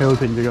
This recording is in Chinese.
还有一瓶这个。